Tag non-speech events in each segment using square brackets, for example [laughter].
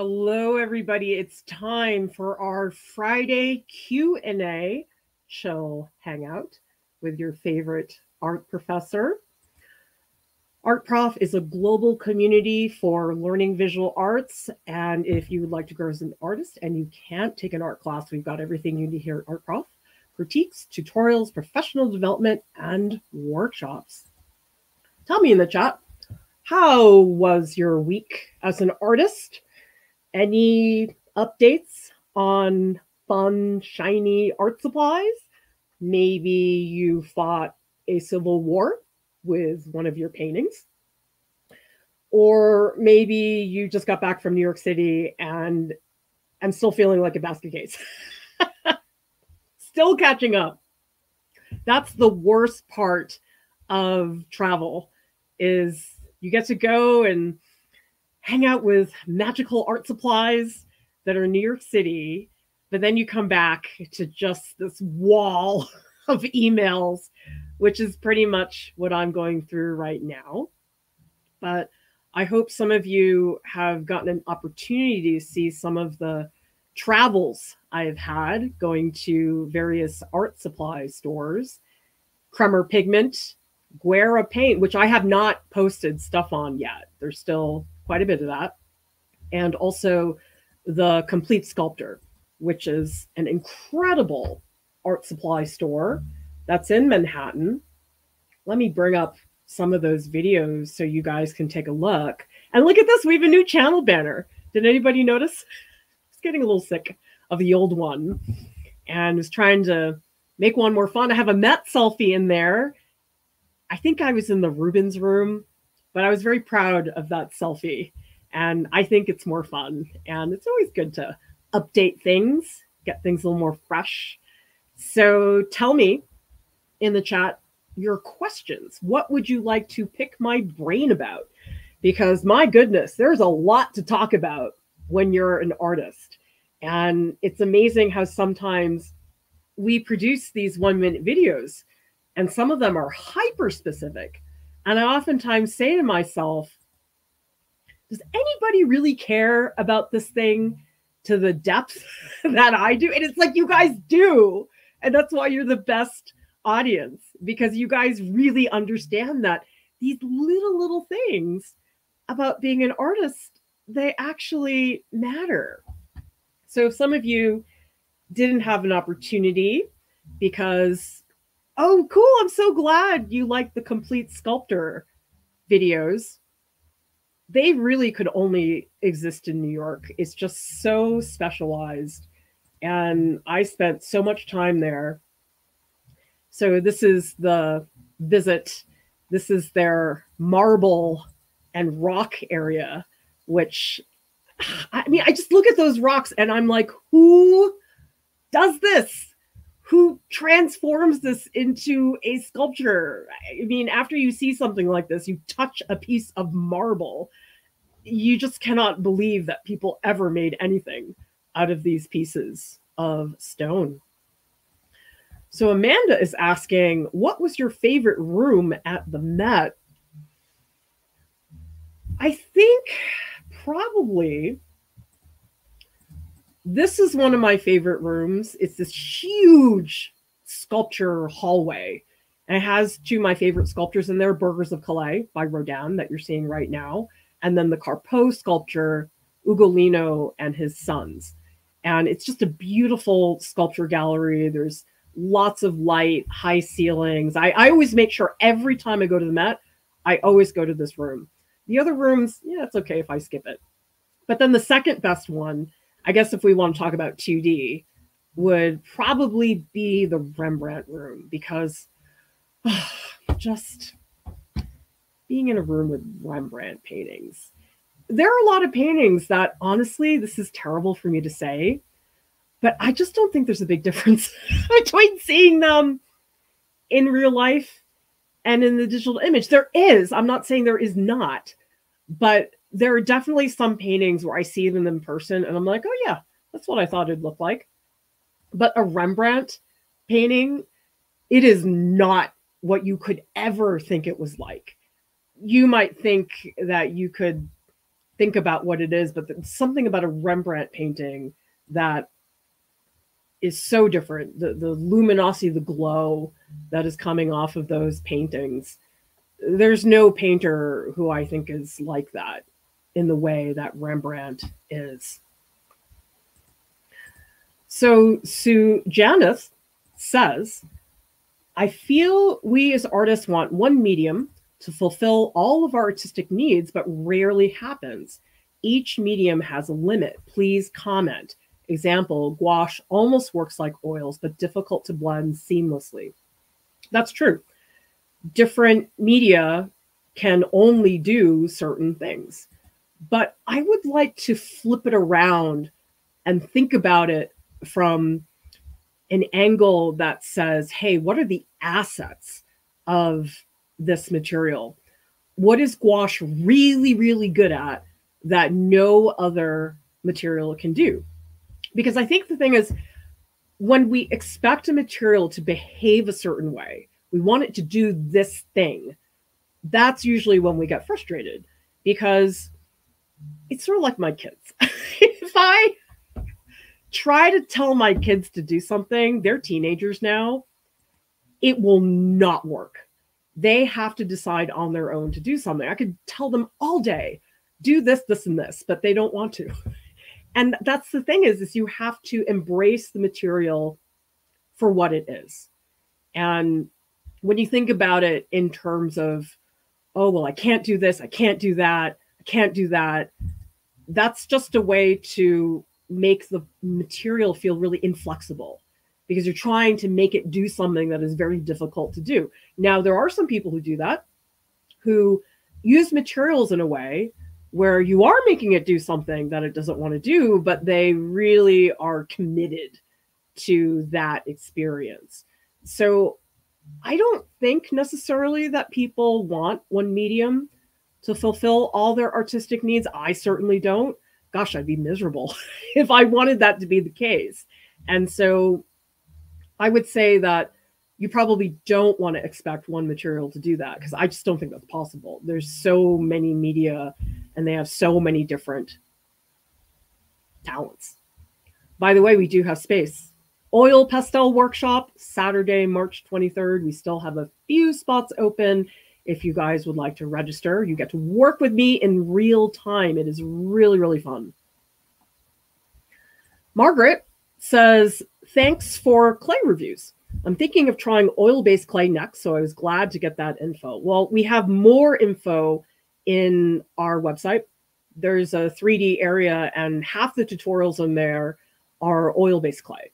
Hello, everybody. It's time for our Friday Q&A chill hangout with your favorite art professor. Art Prof is a global community for learning visual arts. And if you would like to grow as an artist and you can't take an art class, we've got everything you need here at Art Prof critiques, tutorials, professional development, and workshops. Tell me in the chat, how was your week as an artist? Any updates on fun, shiny art supplies? Maybe you fought a civil war with one of your paintings. Or maybe you just got back from New York City and I'm still feeling like a basket case. [laughs] still catching up. That's the worst part of travel is you get to go and hang out with magical art supplies that are in New York City, but then you come back to just this wall [laughs] of emails which is pretty much what I'm going through right now. But I hope some of you have gotten an opportunity to see some of the travels I've had going to various art supply stores, Kremer Pigment, Guerra Paint, which I have not posted stuff on yet. There's still quite a bit of that. And also the Complete Sculptor, which is an incredible art supply store that's in Manhattan. Let me bring up some of those videos so you guys can take a look. And look at this, we have a new channel banner. Did anybody notice? It's getting a little sick of the old one and was trying to make one more fun. I have a Met selfie in there. I think I was in the Rubens room, but I was very proud of that selfie. And I think it's more fun. And it's always good to update things, get things a little more fresh. So tell me in the chat your questions. What would you like to pick my brain about? Because my goodness, there's a lot to talk about when you're an artist. And it's amazing how sometimes we produce these one minute videos and some of them are hyper specific. And I oftentimes say to myself, does anybody really care about this thing to the depth [laughs] that I do? And it's like, you guys do. And that's why you're the best audience because you guys really understand that these little little things about being an artist they actually matter so if some of you didn't have an opportunity because oh cool. I'm so glad you like the complete sculptor videos. They really could only exist in new york. It's just so specialized. And i spent so much time there. So this is the visit. This is their marble and rock area, which I mean, I just look at those rocks and I'm like, who does this? Who transforms this into a sculpture? I mean, after you see something like this, you touch a piece of marble, you just cannot believe that people ever made anything out of these pieces of stone. So Amanda is asking, what was your favorite room at the Met? I think probably this is one of my favorite rooms. It's this huge sculpture hallway. And it has two of my favorite sculptures in there, Burghers of Calais by Rodin that you're seeing right now. And then the Carpeaux sculpture, Ugolino and his sons. And it's just a beautiful sculpture gallery. There's lots of light, high ceilings. I, I always make sure every time I go to the Met, I always go to this room. The other rooms, yeah, it's okay if I skip it. But then the second best one, I guess if we want to talk about 2D, would probably be the Rembrandt room because oh, [sighs] just being in a room with Rembrandt paintings. There are a lot of paintings that honestly, this is terrible for me to say, but I just don't think there's a big [laughs] difference between seeing them in real life and in the digital image. There is. I'm not saying there is not, but there are definitely some paintings where I see them in person and I'm like, oh, yeah, that's what I thought it'd look like. But a Rembrandt painting, it is not what you could ever think it was like. You might think that you could think about what it is, but something about a Rembrandt painting that is so different. The the luminosity, the glow that is coming off of those paintings. There's no painter who I think is like that in the way that Rembrandt is. So Sue Janeth says, I feel we as artists want one medium to fulfill all of our artistic needs, but rarely happens. Each medium has a limit. Please comment. Example, gouache almost works like oils, but difficult to blend seamlessly. That's true. Different media can only do certain things. But I would like to flip it around and think about it from an angle that says, hey, what are the assets of this material? What is gouache really, really good at that no other material can do? Because I think the thing is, when we expect a material to behave a certain way, we want it to do this thing. That's usually when we get frustrated because it's sort of like my kids. [laughs] if I try to tell my kids to do something, they're teenagers now, it will not work. They have to decide on their own to do something. I could tell them all day, do this, this, and this, but they don't want to. [laughs] And that's the thing is, is you have to embrace the material for what it is. And when you think about it in terms of, oh, well, I can't do this, I can't do that, can't do that, that's just a way to make the material feel really inflexible because you're trying to make it do something that is very difficult to do. Now, there are some people who do that, who use materials in a way where you are making it do something that it doesn't want to do, but they really are committed to that experience. So I don't think necessarily that people want one medium to fulfill all their artistic needs. I certainly don't gosh, I'd be miserable [laughs] if I wanted that to be the case. And so I would say that you probably don't want to expect one material to do that because I just don't think that's possible. There's so many media and they have so many different talents. By the way, we do have space. Oil Pastel Workshop, Saturday, March 23rd. We still have a few spots open if you guys would like to register. You get to work with me in real time. It is really, really fun. Margaret says, Thanks for clay reviews. I'm thinking of trying oil based clay next, so I was glad to get that info. Well, we have more info in our website. There's a 3D area, and half the tutorials in there are oil based clay.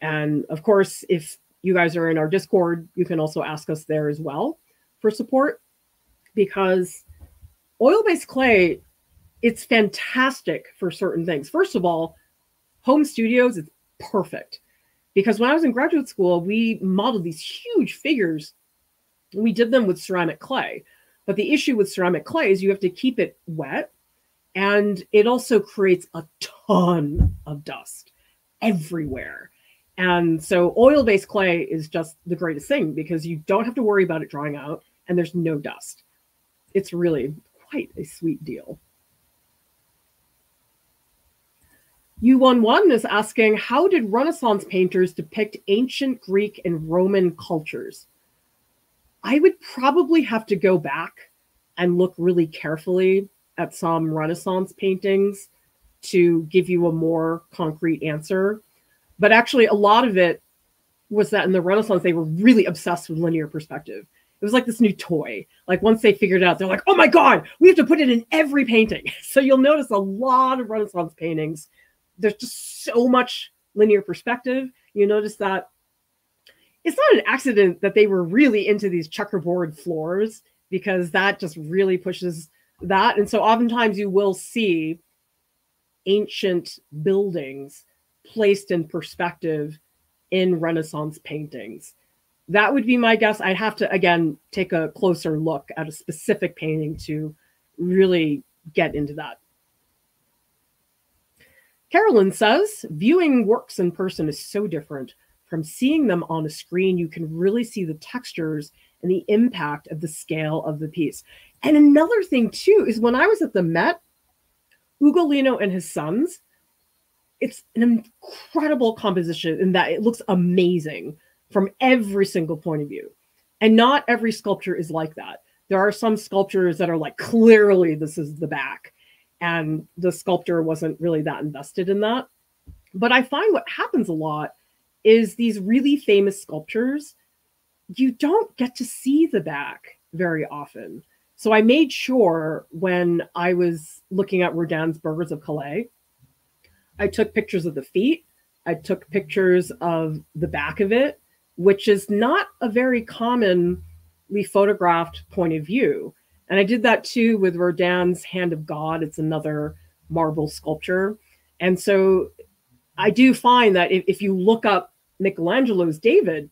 And of course, if you guys are in our Discord, you can also ask us there as well for support because oil based clay, it's fantastic for certain things. First of all, home studios is perfect because when I was in graduate school, we modeled these huge figures. And we did them with ceramic clay. But the issue with ceramic clay is you have to keep it wet and it also creates a ton of dust everywhere. And so oil based clay is just the greatest thing because you don't have to worry about it drying out and there's no dust. It's really quite a sweet deal. U11 is asking How did Renaissance painters depict ancient Greek and Roman cultures? I would probably have to go back and look really carefully at some Renaissance paintings to give you a more concrete answer. But actually, a lot of it was that in the Renaissance, they were really obsessed with linear perspective it was like this new toy. Like once they figured it out, they're like, oh my God, we have to put it in every painting. [laughs] So you'll notice a lot of Renaissance paintings. There's just so much linear perspective. You notice that it's not an accident that they were really into these checkerboard floors because that just really pushes that. And so oftentimes you will see ancient buildings placed in perspective in Renaissance paintings that would be my guess. I'd have to again take a closer look at a specific painting to really get into that. Carolyn says, viewing works in person is so different from seeing them on a screen. You can really see the textures and the impact of the scale of the piece. And another thing, too, is when I was at the Met, Ugolino and his sons, it's an incredible composition in that it looks amazing from every single point of view. And not every sculpture is like that. There are some sculptures that are like clearly this is the back, and the sculptor wasn't really that invested in that. But I find what happens a lot is these really famous sculptures, you don't get to see the back very often. So I made sure when I was looking at Rodin's Burghers of Calais, I took pictures of the feet. I took pictures of the back of it, which is not a very commonly photographed point of view. And I did that too with Rodin's Hand of God. It's another marble sculpture. And so I do find that if, if you look up Michelangelo's David,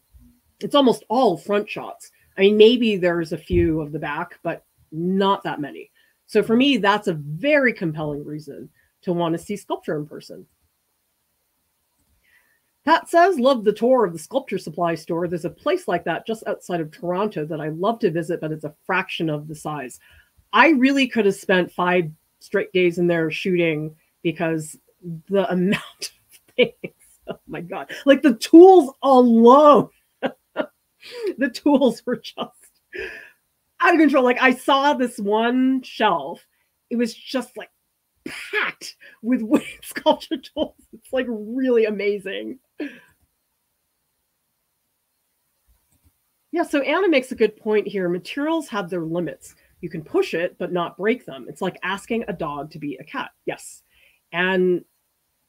it's almost all front shots. I mean, maybe there's a few of the back, but not that many. So for me, that's a very compelling reason to want to see sculpture in person. Pat says, love the tour of the sculpture supply store. There's a place like that just outside of Toronto that I love to visit, but it's a fraction of the size. I really could have spent five straight days in there shooting because the [laughs] amount of things, oh my God, like the tools alone, [laughs] the tools were just out of control. Like I saw this one shelf, it was just like packed with [laughs] wood sculpture tools. It's like really amazing. Yeah, so Anna makes a good point here. Materials have their limits. You can push it, but not break them. It's like asking a dog to be a cat. Yes. And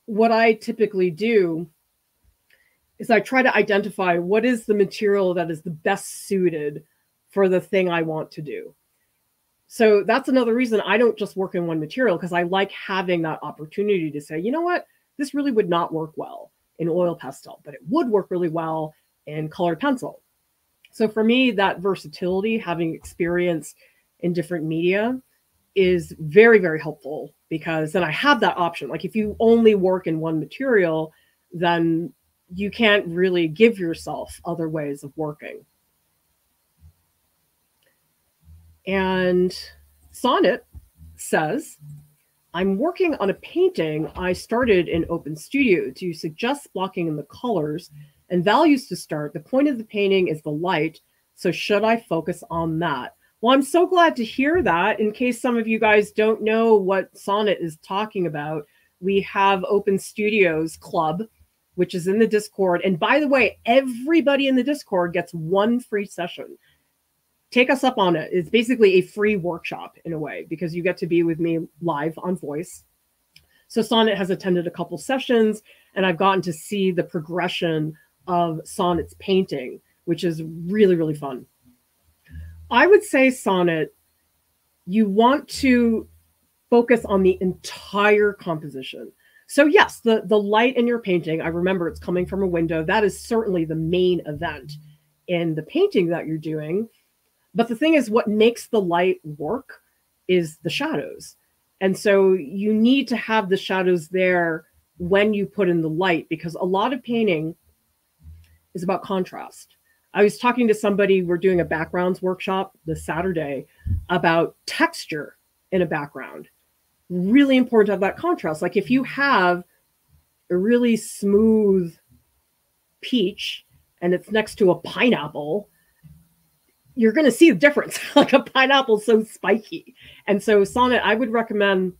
what I typically do is I try to identify what is the material that is the best suited for the thing I want to do. So that's another reason I don't just work in one material because I like having that opportunity to say, you know what, this really would not work well in oil pastel, but it would work really well in colored pencil. So for me, that versatility, having experience in different media is very, very helpful because then I have that option. Like if you only work in one material, then you can't really give yourself other ways of working. And Sonnet says, I'm working on a painting I started in Open Studio to suggest blocking in the colors and values to start. The point of the painting is the light. So should I focus on that? Well, I'm so glad to hear that. In case some of you guys don't know what Sonnet is talking about, we have Open Studios Club, which is in the Discord. And by the way, everybody in the Discord gets one free session take us up on it. It's basically a free workshop in a way because you get to be with me live on voice. So Sonnet has attended a couple sessions and I've gotten to see the progression of Sonnet's painting, which is really, really fun. I would say Sonnet, you want to focus on the entire composition. So yes, the, the light in your painting, I remember it's coming from a window. That is certainly the main event in the painting that you're doing. But the thing is, what makes the light work is the shadows. And so you need to have the shadows there when you put in the light because a lot of painting is about contrast. I was talking to somebody, we're doing a backgrounds workshop this Saturday about texture in a background. Really important to have that contrast. Like if you have a really smooth peach and it's next to a pineapple, you're going to see the difference. [laughs] like a pineapple so spiky. And so sonnet, I would recommend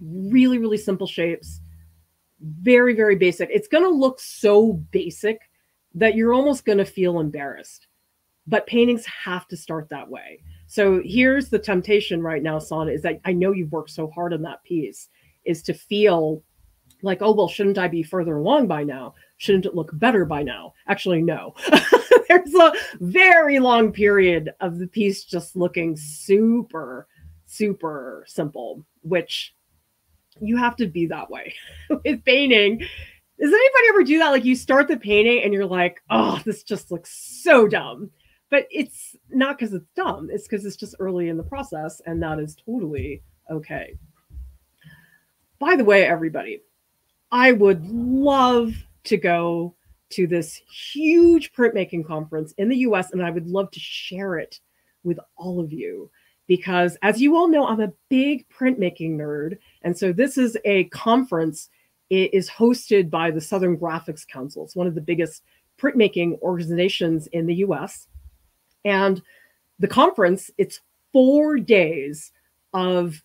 really, really simple shapes. Very, very basic. It's going to look so basic that you're almost going to feel embarrassed. But paintings have to start that way. So here's the temptation right now, Sonnet, is that I know you've worked so hard on that piece, is to feel like, oh, well, shouldn't I be further along by now? Shouldn't it look better by now? Actually, no. [laughs] there's a very long period of the piece just looking super, super simple, which you have to be that way [laughs] with painting. Does anybody ever do that? Like you start the painting and you're like, oh, this just looks so dumb. But it's not because it's dumb, it's because it's just early in the process, and that is totally okay. By the way, everybody, I would love to go to this huge printmaking conference in the US, and I would love to share it with all of you. because, as you all know, I'm a big printmaking nerd. And so this is a conference. It is hosted by the Southern Graphics Council. It's one of the biggest printmaking organizations in the US. And the conference, it's four days of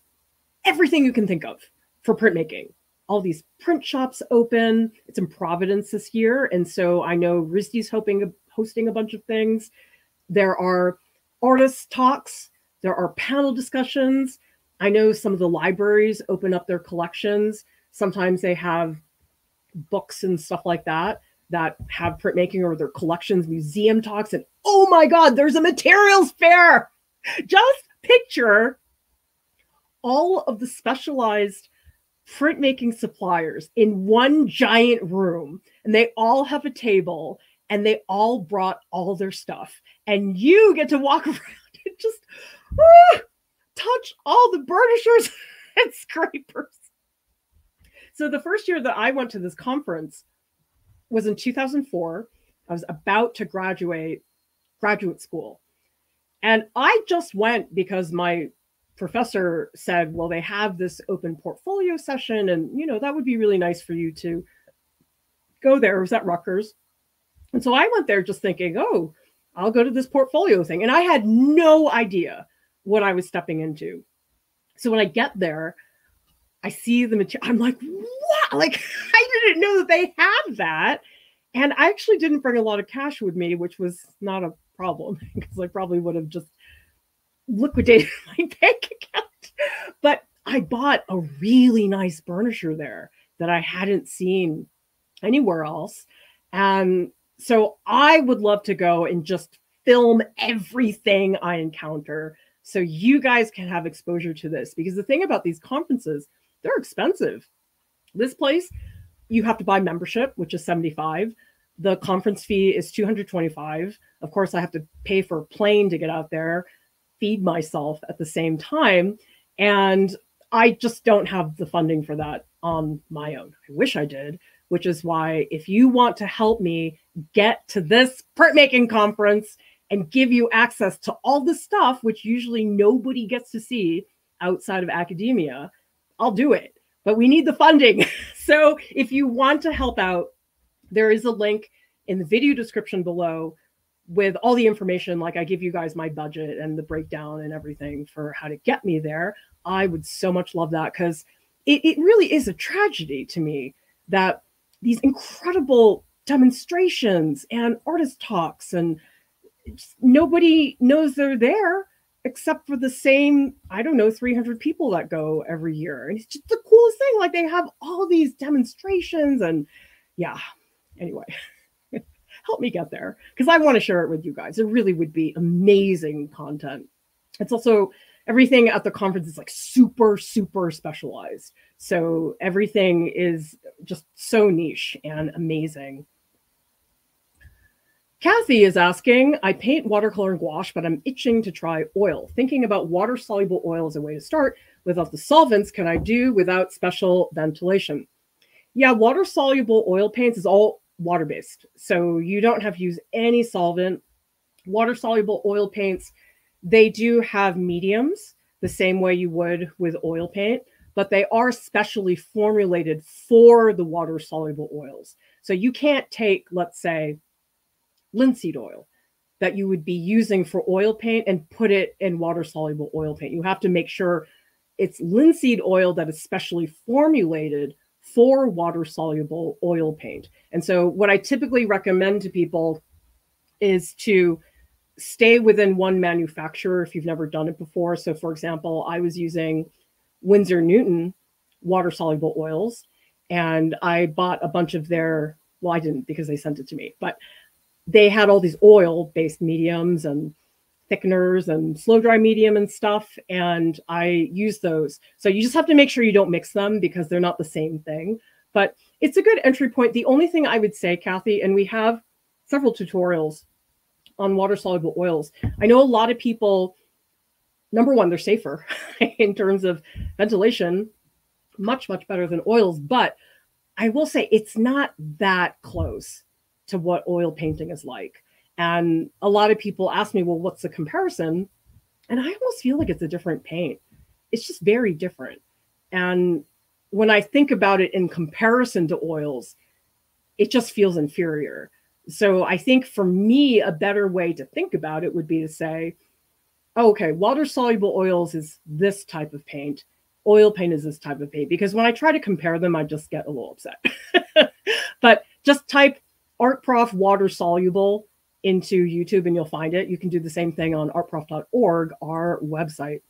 everything you can think of for printmaking. All these print shops open. It's in Providence this year. And so I know RISD's hoping hosting a bunch of things. There are artist talks, there are panel discussions. I know some of the libraries open up their collections. Sometimes they have books and stuff like that that have printmaking or their collections, museum talks, and oh my God, there's a materials fair. Just picture all of the specialized printmaking suppliers in one giant room, and they all have a table and they all brought all their stuff. And you get to walk [laughs] around and just ah, touch all the burnishers [laughs] and scrapers. So the first year that I went to this conference was in 2004. I was about to graduate graduate school. And I just went because my professor said, well, they have this open portfolio session, and you know, that would be really nice for you to go there. It was at Rutgers. And so I went there just thinking, oh, I'll go to this portfolio thing. And I had no idea what I was stepping into. So when I get there, I see the material. I'm like, what? Like, [laughs] I didn't know that they had that. And I actually didn't bring a lot of cash with me, which was not a problem [laughs] because I probably would have just liquidated [laughs] my bank account. But I bought a really nice burnisher there that I hadn't seen anywhere else. And so I would love to go and just film everything I encounter so you guys can have exposure to this because the thing about these conferences, they're expensive. This place, you have to buy membership, which is 75. The conference fee is 225. Of course, I have to pay for a plane to get out there, feed myself at the same time. And I just don't have the funding for that on my own. I wish I did, which is why if you want to help me get to this printmaking conference and give you access to all the stuff which usually nobody gets to see outside of academia, I'll do it. But we need the funding. [laughs] so if you want to help out, there is a link in the video description below with all the information. Like I give you guys my budget and the breakdown and everything for how to get me there. I would so much love that because it, it really is a tragedy to me that these incredible demonstrations and artist talks and nobody knows they're there except for the same i don't know 300 people that go every year and it's just the coolest thing like they have all these demonstrations and yeah anyway [laughs] help me get there because i want to share it with you guys it really would be amazing content it's also everything at the conference is like super super specialized so everything is just so niche and amazing Kathy is asking, I paint watercolor and gouache, but I'm itching to try oil. Thinking about water soluble oil as a way to start. Without the solvents, can I do without special ventilation? Yeah, water soluble oil paints is all water based. So you don't have to use any solvent. Water soluble oil paints, they do have mediums the same way you would with oil paint, but they are specially formulated for the water soluble oils. So you can't take, let's say, linseed oil that you would be using for oil paint and put it in water soluble oil paint. You have to make sure it's linseed oil that is specially formulated for water soluble oil paint. And so, what I typically recommend to people is to stay within one manufacturer if you've never done it before. So, for example, I was using Winsor Newton water soluble oils and I bought a bunch of their, well, I didn't because they sent it to me, but they had all these oil based mediums and thickeners and slow dry medium and stuff. And I use those. So you just have to make sure you don't mix them because they're not the same thing. But it's a good entry point. The only thing I would say, Kathy, and we have several tutorials on water soluble oils. I know a lot of people, number one, they're safer [laughs] in terms of ventilation, much, much better than oils. But I will say it's not that close to what oil painting is like. And a lot of people ask me, well, what's the comparison? And I almost feel like it's a different paint. It's just very different. And when I think about it in comparison to oils, it just feels inferior. So I think for me, a better way to think about it would be to say, oh, okay, water soluble oils is this type of paint, oil paint is this type of paint. Because when I try to compare them, I just get a little upset. [laughs] but just type Art Prof water soluble into YouTube and you'll find it. You can do the same thing on artprof.org, our website.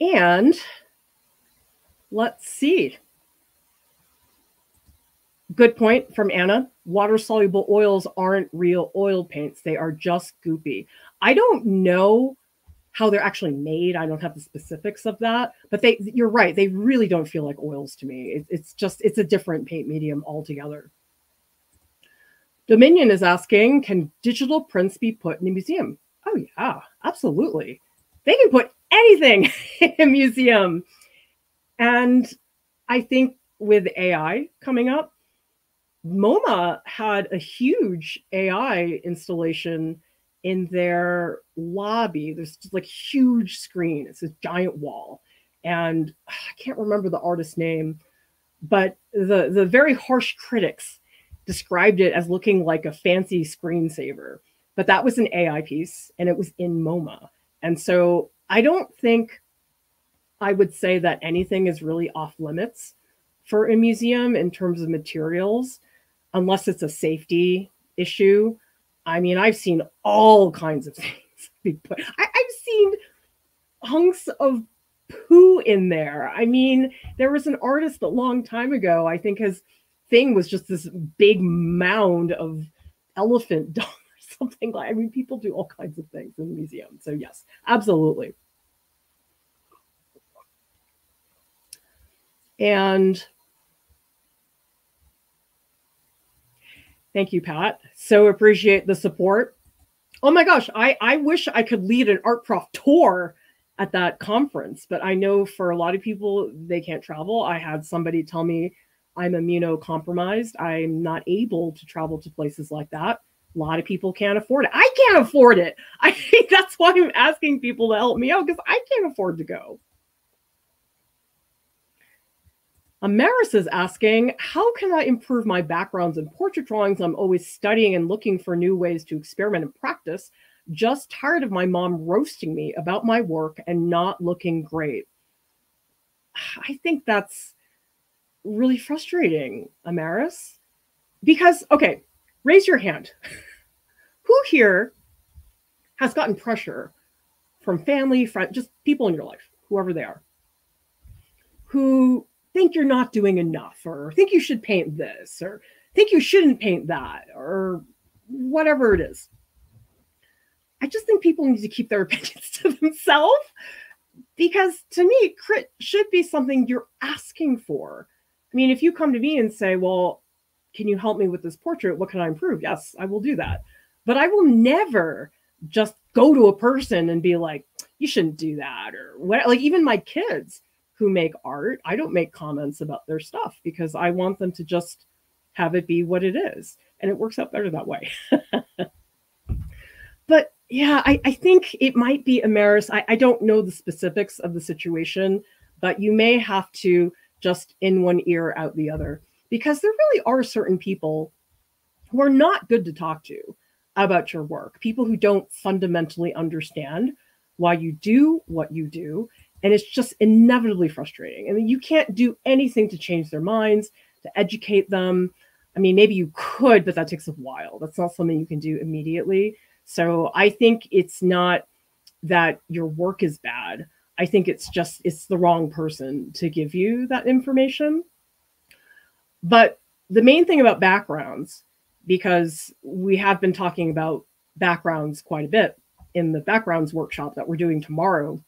And let's see. Good point from Anna. Water soluble oils aren't real oil paints, they are just goopy. I don't know how they're actually made. I don't have the specifics of that, but they you're right, they really don't feel like oils to me. It, it's just it's a different paint medium altogether. Dominion is asking, can digital prints be put in a museum? Oh yeah, absolutely. They can put anything [laughs] in a museum. And I think with AI coming up, MoMA had a huge AI installation in their lobby. There's just like huge screen. It's a giant wall. And ah, I can't remember the artist's name, but the the very harsh critics described it as looking like a fancy screensaver. But that was an AI piece and it was in MoMA. And so I don't think I would say that anything is really off limits for a museum in terms of materials, unless it's a safety issue I mean, I've seen all kinds of [laughs] things be put. I, I've seen hunks of poo in there. I mean, there was an artist a long time ago. I think his thing was just this big mound of elephant [laughs] dung or something like. I mean, people do all kinds of things in the museum. So yes, absolutely. And Thank you, Pat. So appreciate the support. Oh my gosh, I, I wish I could lead an art prof tour at that conference, but I know for a lot of people they can't travel. I had somebody tell me I'm immunocompromised. I'm not able to travel to places like that. A lot of people can't afford it. I can't afford it. [laughs] I think that's why I'm asking people to help me out because I can't afford to go. Amaris is asking, how can I improve my backgrounds and portrait drawings? I'm always studying and looking for new ways to experiment and practice. Just tired of my mom roasting me about my work and not looking great. [sighs] I think that's really frustrating, Amaris. Because, okay, raise your hand. [laughs] Who here has gotten pressure from family, friends, just people in your life, whoever they are, who think you're not doing enough or think you should paint this or think you shouldn't paint that or whatever it is. I just think people need to keep their [laughs] opinions to themselves because to me, crit should be something you're asking for. I mean, if you come to me and say, Well, can you help me with this portrait? What can I improve? Yes, I will do that. But I will never just go to a person and be like, You shouldn't do that. Or what, like, even my kids who make art, I don't make comments about their stuff because I want them to just have it be what it is. And it works out better that way. [laughs] but yeah, I, I, think it might be Amaris. I, I don't know the specifics of the situation, but you may have to just in one ear, out the other, because there really are certain people who are not good to talk to about your work, people who don't fundamentally understand why you do what you do and it's just inevitably frustrating. I mean, you can't do anything to change their minds, to educate them. I mean, maybe you could, but that takes a while. That's not something you can do immediately. So I think it's not that your work is bad. I think it's just it's the wrong person to give you that information. But the main thing about backgrounds, because we have been talking about backgrounds quite a bit in the backgrounds workshop that we're doing tomorrow,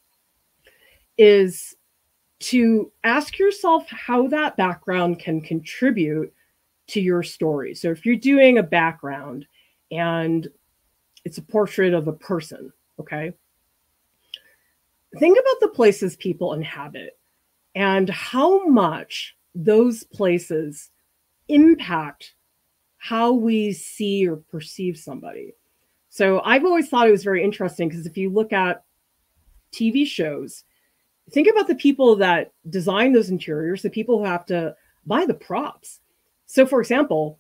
is to ask yourself how that background can contribute to your story. So if you're doing a background and it's a portrait of a person, okay? Think about the places people inhabit and how much those places impact how we see or perceive somebody. So I've always thought it was very interesting because if you look at TV shows, think about the people that design those interiors, the people who have to buy the props. So, for example,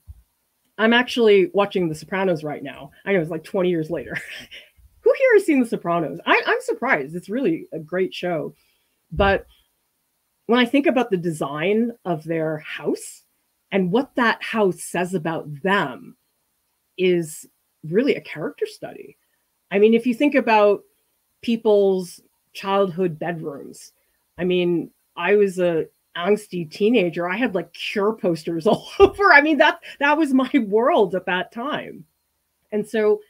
I'm actually watching The Sopranos right now. I know it's like 20 years later. [laughs] Who here has seen The Sopranos? I, I'm surprised. It's really a great show. But when I think about the design of their house and what that house says about them is really a character study. I mean, if you think about people's childhood bedrooms, I mean, I was a angsty teenager. I had like cure posters [laughs] all over. I mean, that that was my [laughs] world at that time. And so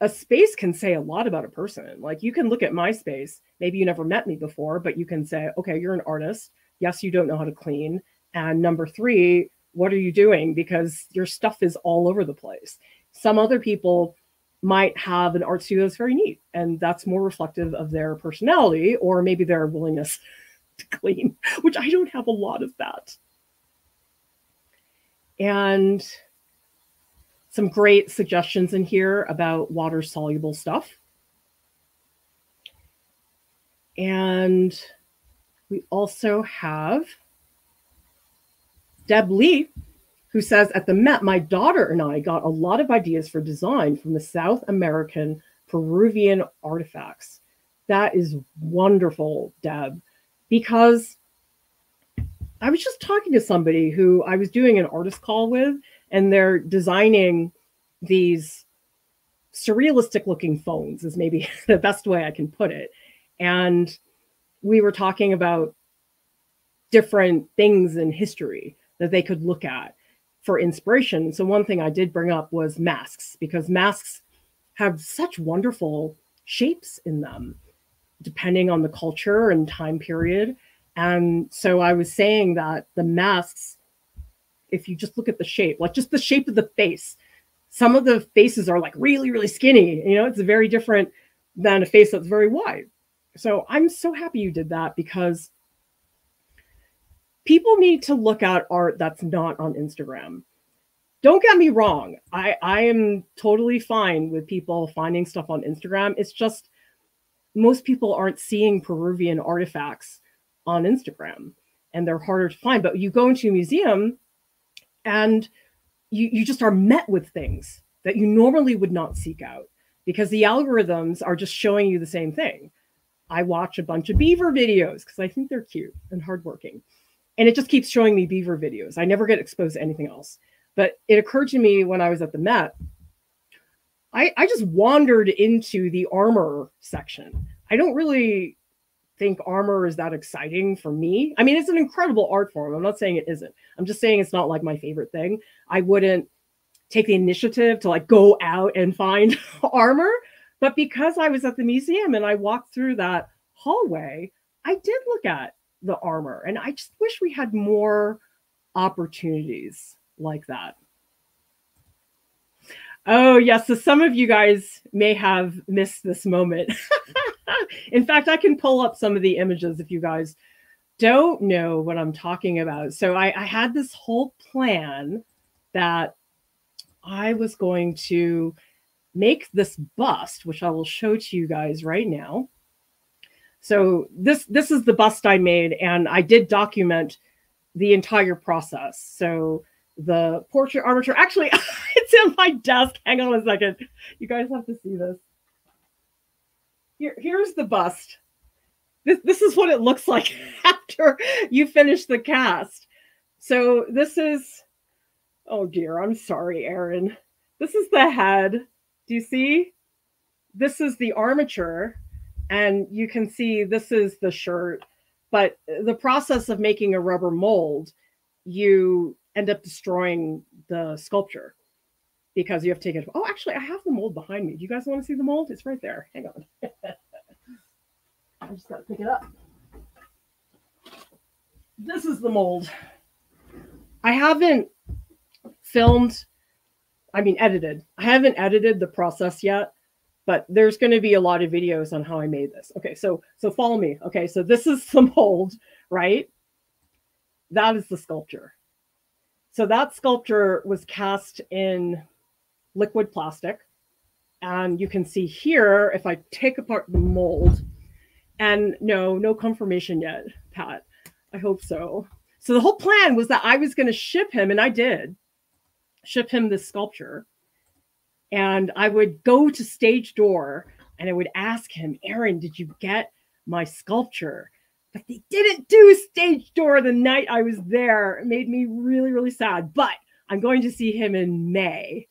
a space can say a lot about a person. Like you can look at my space, maybe you never met me before, but you can say, okay, you're an artist. Yes, you don't know how to clean. And number three, what are you doing? Because your stuff is all over the place. Some other people might have an art studio that's very neat, and that's more reflective of their personality or maybe their willingness [laughs] to clean, which I don't have a lot of that. And some great suggestions in here about water soluble stuff. And we also have Deb Lee, who says At the Met, my daughter and I got a lot of ideas for design from the South American Peruvian artifacts. That is wonderful, Deb, because I was just talking to somebody who I was doing an artist call with, and they're designing these surrealistic looking phones is maybe [laughs] the best way I can put it. And we were talking about different things in history that they could look at for inspiration. So one thing I did bring up was masks because masks have such wonderful shapes in them depending on the culture and time period. And so I was saying that the masks if you just look at the shape, like just the shape of the face, some of the faces are like really, really skinny. You know, it's very different than a face that's very wide. So I'm so happy you did that because people need to look at art that's not on Instagram. Don't get me wrong. I, I am totally fine with people finding stuff on Instagram. It's just most people aren't seeing Peruvian artifacts on Instagram and they're harder to find. But you go into a museum and you, you just are met with things that you normally would not seek out because the algorithms are just showing you the same thing. I watch a bunch of beaver videos because I think they're cute and hardworking. And it just keeps showing me beaver videos. I never get exposed to anything else. But it occurred to me when I was at the Met, I, I just wandered into the armor section. I don't really think armor is that exciting for me. I mean, it's an incredible art form. I'm not saying it isn't. I'm just saying it's not like my favorite thing. I wouldn't take the initiative to like go out and find [laughs] armor. But because I was at the museum and I walked through that hallway, I did look at the armor. And I just wish we had more opportunities like that. Oh, yes. So some of you guys may have missed this moment. [laughs] In fact, I can pull up some of the images if you guys don't know what I'm talking about. So I, I had this whole plan that I was going to make this bust, which I will show to you guys right now. So this this is the bust I made, and I did document the entire process. So the portrait armature, actually, [laughs] it's in my desk. Hang on a second. You guys have to see this. Here, here's the bust. This, this is what it looks like [laughs] after you finish the cast. So this is, oh dear, I'm sorry, Aaron. This is the head. Do you see? This is the armature. And you can see this is the shirt. But the process of making a rubber mold, you end up destroying the sculpture because you have to take it. Oh, actually, I have the mold behind me. Do you guys want to see the mold? It's right there. Hang on. [laughs] I just got to pick it up. This is the mold. I haven't filmed, I mean, edited. I haven't edited the process yet, but there's going to be a lot of videos on how I made this. Okay, so so follow me. Okay, so this is [laughs] the mold, right? That is the sculpture. So that sculpture was cast in liquid plastic. And you can see here, if I take apart the mold, and no, no confirmation yet, Pat. I hope so. So the whole plan was that I was going to ship him, and I did ship him this sculpture. And I would go to stage door and I would ask him, Aaron, did you get my sculpture? But they didn't do stage door the night I was there. It made me really, really sad. But I'm going to see him in May.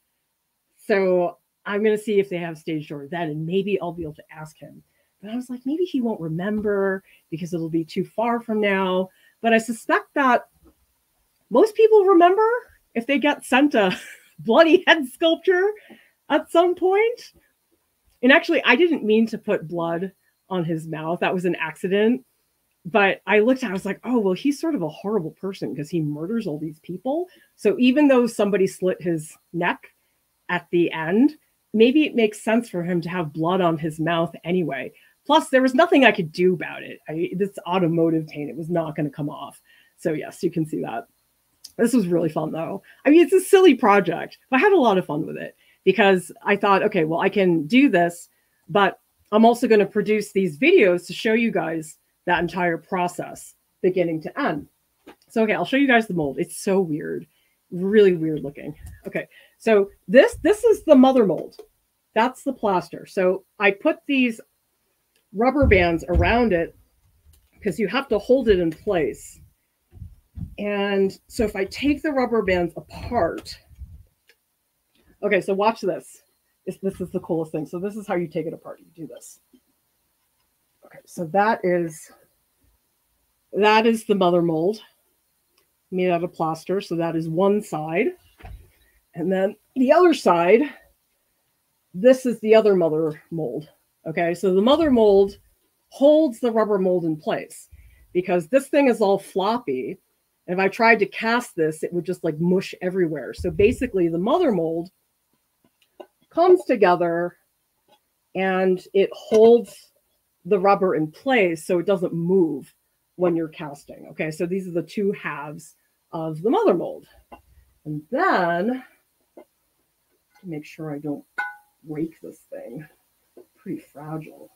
So I'm going to see if they have stage door then, and maybe I'll be able to ask him. But I was like, maybe he won't remember because it'll be too far from now. But I suspect that most people remember if they get sent a [laughs] bloody head sculpture at some point. And actually, I didn't mean to put blood on his mouth. That was an accident. But I looked at I was like, oh, well, he's sort of a horrible person because he murders all these people. So even though somebody slit his neck at the end, maybe it makes sense for him to have blood on his mouth anyway. Plus, there was nothing I could do about it. I, this automotive paint, it was not going to come off. So, yes, you can see that. This was really fun, though. I mean, it's a silly project, but I had a lot of fun with it because I thought, okay, well, I can do this, but I'm also going to produce these videos to show you guys that entire process beginning to end. So, okay, I'll show you guys the mold. It's so weird, really weird looking. Okay, so this this is the mother mold. That's the plaster. So I put these rubber bands around it because you have to hold it in place. And so if I take the rubber bands apart, okay, so watch this. This, this is the coolest thing. So this is how you take it apart. You do this. Okay, so that is that is the mother mold made out of plaster. So that is one side. And then the other side, this is the other mother mold. Okay, so the mother mold holds the rubber mold in place because this thing is all floppy. If I tried to cast this, it would just like mush everywhere. So basically, the mother mold comes together and it holds the rubber in place so it doesn't move when you're casting. Okay, so these are the two halves of the mother mold. And then, to make sure I don't break this thing, pretty fragile.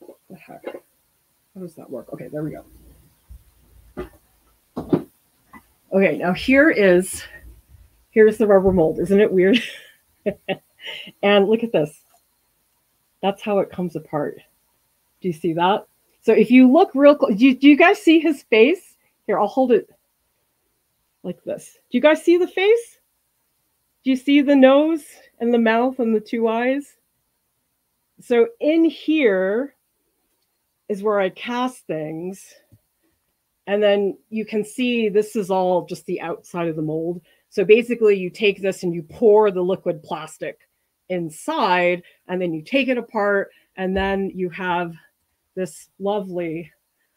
What the heck? How does that work? Okay, there we go. Okay, now here is here's the rubber mold. Isn't it weird? [laughs] [laughs] and look at this. That's how it comes apart. Do you see that? So if you look real close, do, do you guys see his face? Here, I'll hold it like this. Do you guys see the face? Do you see the nose and the mouth and the two eyes? So in here is where I cast things. And then you can see this is all just the outside of the mold. So basically, you take this and you pour the liquid plastic inside, and then you take it apart, and then you have this lovely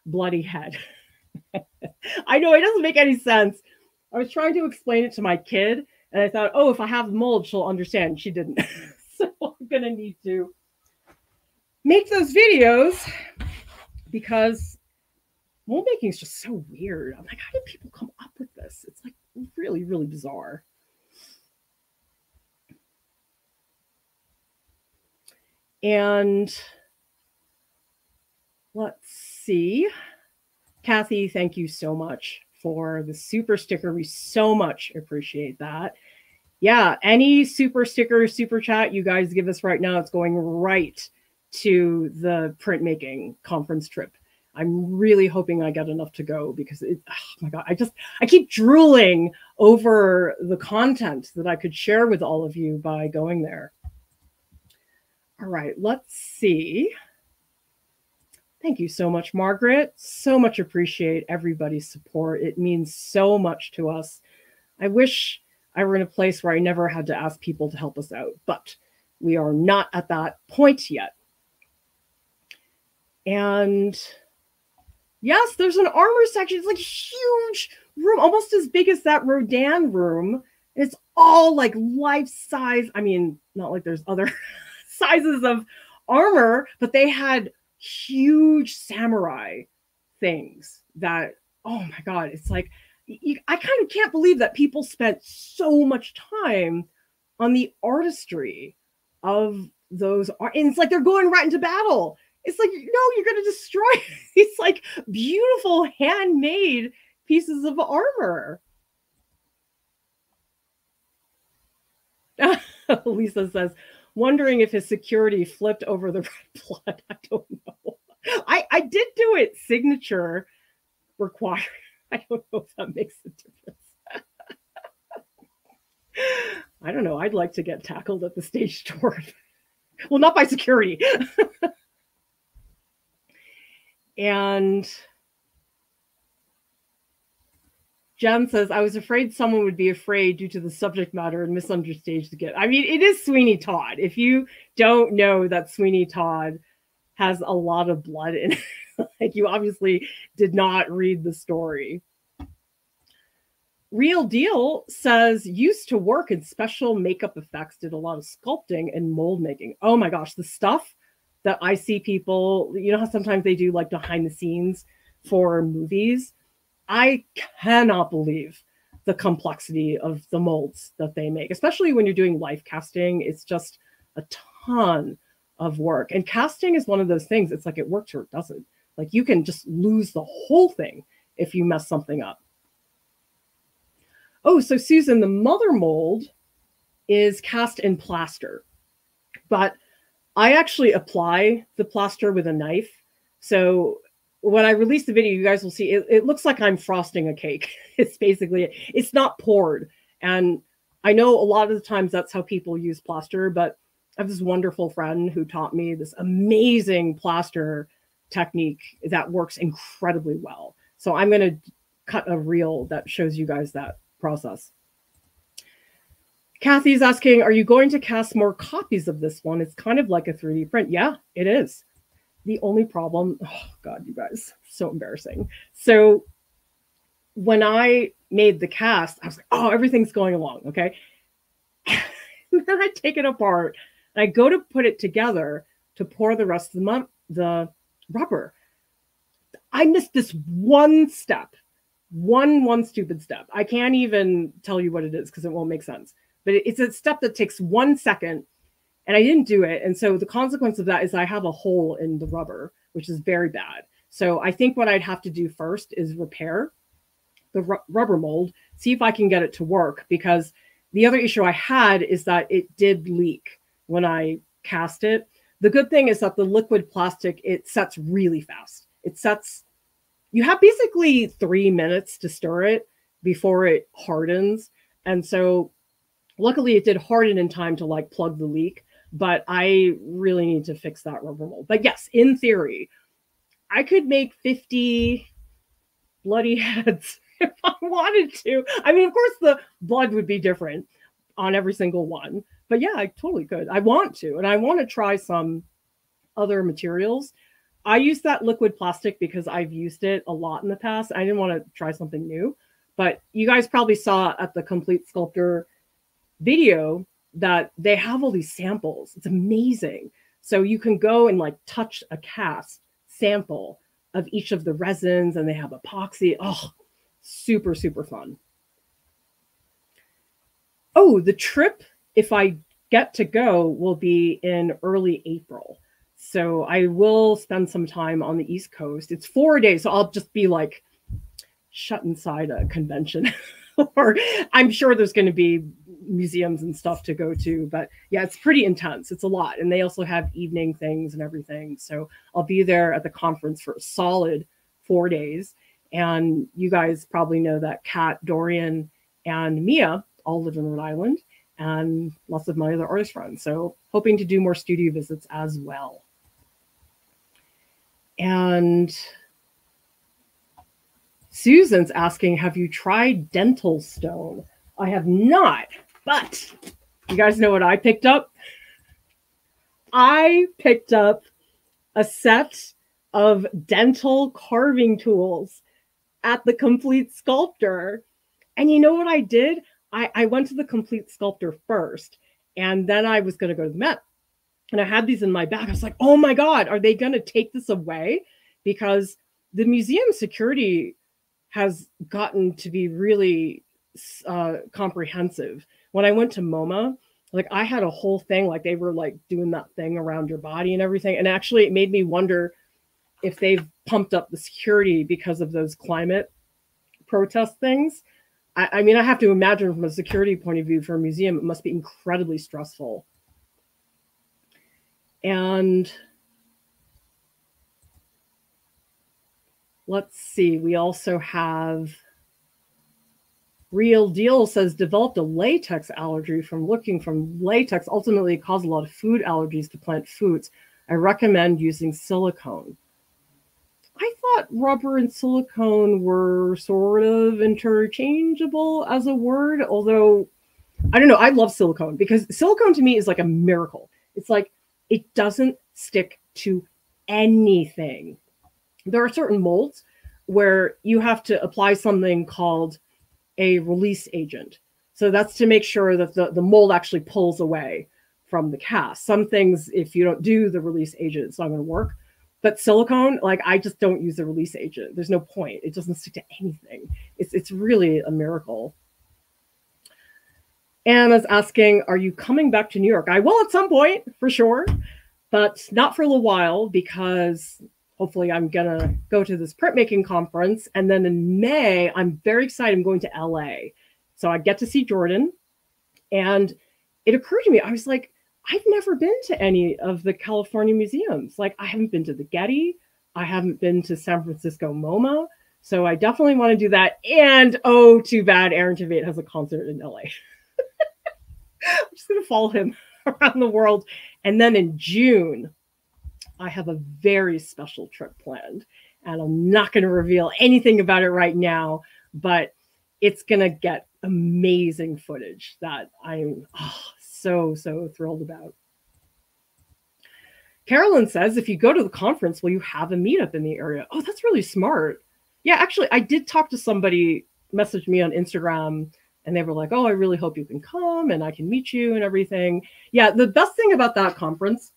bloody head. [laughs] I know it doesn't make any sense. I was trying to explain it to my kid, and I thought, oh, if I have mold, she'll understand. She didn't. [laughs] so I'm going to need to make those videos because mold making is just so weird. I'm like, how did people come up with this? It's like really, really bizarre. And let's see. Kathy, thank you so much for the super sticker. We so much appreciate that. Yeah, any super sticker, super chat you guys give us right now, it's going right to the printmaking conference trip. I'm really hoping I get enough to go because it, oh my god, I just I keep drooling over the content that I could share with all of you by going there. All right, let's see. Thank you so much, Margaret. So much appreciate everybody's support. It means so much to us. I wish I were in a place where I never had to ask people to help us out, but we are not at that point yet. And yes, there's an armor section. It's like huge room, almost as big as that Rodin room. It's all like life size. I mean, not like there's other [laughs] sizes of armor, but they had huge samurai things that oh my god it's like i kind of can't believe that people spent so much time on the artistry of those are and it's like they're going right into battle. It's like, no, you're gonna destroy [laughs] these like beautiful handmade pieces of armor. [laughs] Lisa says, wondering if his security flipped over the [laughs] red blood. I don't know. I, I did do it signature required. I don't know if that makes a difference. I don't know. I'd like to get tackled at the stage door. well, not by security. And Jen says, I was afraid someone would be afraid due to the subject matter and misunderstand the gift. I mean, it is Sweeney Todd. If you don't know that Sweeney Todd has a lot of blood in it, [laughs] like you obviously did not read the story. Real Deal says used to work in special makeup effects, did a lot of sculpting and mold making. Oh my gosh, the stuff that I see people, you know how sometimes they do like behind the scenes for movies. I cannot believe the complexity of the molds that they make, especially when you're doing life casting. It's just a ton of work. And casting is one of those things, it's like it works or it doesn't. Like you can just lose the whole thing if you mess something up. Oh, so Susan, the mother mold is cast in plaster, but I actually apply the plaster with a knife. So when I release the video, you guys will see it, it looks like I'm frosting a cake. [laughs] it's basically it. It's not poured. And I know a lot of the times that's how people use plaster, but I have this wonderful friend who taught me this amazing plaster technique that works incredibly well. So I'm going to cut a reel that shows you guys that process. Kathy's asking, are you going to cast more copies of this one? It's kind of like a 3D print. Yeah, it is. The only problem, oh God, you guys, so embarrassing. So when I made the cast, I was like, oh, everything's going along. Okay. [laughs] then I take it apart and I go to put it together to pour the rest of the, the rubber. I missed this one step one one stupid step. I can't even tell you what it is because it won't make sense. But it's a step that takes one second, and I didn't do it. And so the consequence of that is I have a hole in the rubber, which is very bad. So I think what I'd have to do first is repair the ru- rubber mold, see if I can get it to work. Because the other issue I had is that it did leak when I cast it. The good thing is that the liquid plastic it sets really fast. It sets you have basically three minutes to stir it before it hardens. And so luckily it did harden in time to like plug the leak, but I really need to fix that rubber mold. But yes, in theory, I could make 50 bloody [laughs] heads if I wanted to. I mean, of course, the blood would be different on every single one, but yeah, I totally could. I want to, and I want to try some other materials I use that liquid plastic because I've used it a lot in the past. I didn't want to try something new, but you guys probably saw at the Complete Sculptor video that they have all these samples. It's amazing. So you can go and like touch a cast sample of each of the resins and they have epoxy. Oh, super, super fun. Oh, the trip, if I get to go, will be in early April. So I will spend some time on the East Coast. It's four days, so I'll just be like shut inside a convention. [laughs] [laughs] or I'm sure there's going to be museums and stuff to go to, but yeah, it's pretty intense. It's a lot. And they also have evening things and everything. So I'll be there at the conference for a solid four days. And you guys probably know that Kat, Dorian, and Mia all live in Rhode Island and lots of my other artist friends. So hoping to do more studio visits as well. And Susan's asking, Have you tried dental stone? I have not, but you guys know what I picked up? I picked up a set of dental carving tools at the Complete Sculptor. And you know what I did? I, I went to the Complete Sculptor first, and then I was going to go to the Met and I had these in my bag. I was like, oh my God, are they going to take this away? Because the museum security has gotten to be really uh, comprehensive. When I went to MoMA, like I had a whole thing, like they were like doing that thing around your body and everything. And actually, it made me wonder if they've pumped up the security because of those climate protest things. I, I mean, I have to imagine from a security point of view for a museum, it must be incredibly stressful. And let's see, we also have Real Deal says developed a latex allergy from looking from latex, ultimately caused a lot of food allergies to plant foods. I recommend using silicone. I thought rubber and silicone were sort of interchangeable as a word, although I don't know. I love silicone because silicone to me is like a miracle. It's like it doesn't stick to anything. There are certain molds where you have to apply something called a release agent. So that's to make sure that the, the mold actually pulls away from the cast. Some things, if you don't do the release agent, it's not going to work. But silicone, like I just don't use the release agent. There's no point. It doesn't stick to anything. It's it's really a miracle. Anna's asking, are you coming back to New York? I will at some point for sure, but not for a little while because hopefully I'm gonna go to this printmaking conference. And then in May, I'm very excited. I'm going to LA. So I get to see Jordan. And it occurred to me, I was like, I've never been to any of the California museums. Like I haven't been to the Getty, I haven't been to San Francisco MoMA. So I definitely want to do that. And oh, too bad Aaron Tveit has a concert in LA. [laughs] I'm just gonna follow him [laughs] around the world. And then in June, I have a very special trip planned, and I'm not going to reveal anything about it right now, but it's going to get amazing footage that I'm oh, so, so thrilled about. Carolyn says, if you go to the conference, will you have a meetup in the area? Oh, that's really smart. Yeah, actually, I did talk to somebody, messaged me on Instagram, and they were like, oh, I really hope you can come and I can meet you and everything. Yeah, the best thing about that conference